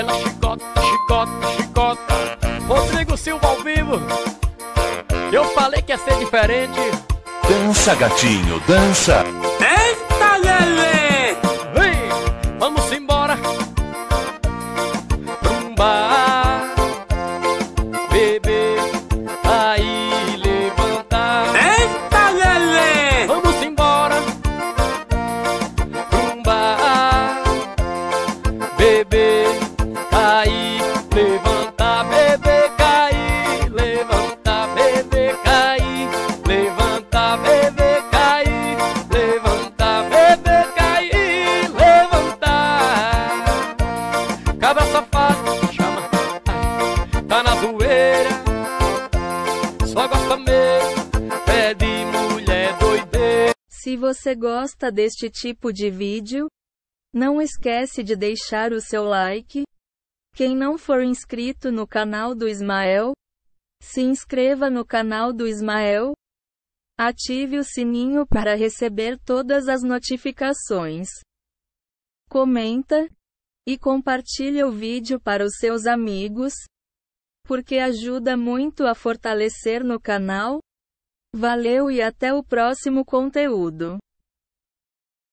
Ela chicota, chicota, chicota. Rodrigo Silva ao vivo. Eu falei que ia ser diferente. Dança, gatinho, dança. Eita, Lelê! Vamos embora. Pra um bar. Beber. Aí levantar. Eita, Lelê! Vamos embora. Pra um bar. Beber aí levantar. Beber, cair. Levantar, beber, cair. Levantar, beber, cair. Levantar, beber, cair. Levantar. Cabra safado, chama. Tá na zoeira. Só gosta mesmo. Pé de mulher doideira. Se você gosta deste tipo de vídeo, não esquece de deixar o seu like. Quem não for inscrito no canal do Ismael, se inscreva no canal do Ismael. Ative o sininho para receber todas as notificações. Comenta e compartilhe o vídeo para os seus amigos, porque ajuda muito a fortalecer no canal. Valeu e até o próximo conteúdo.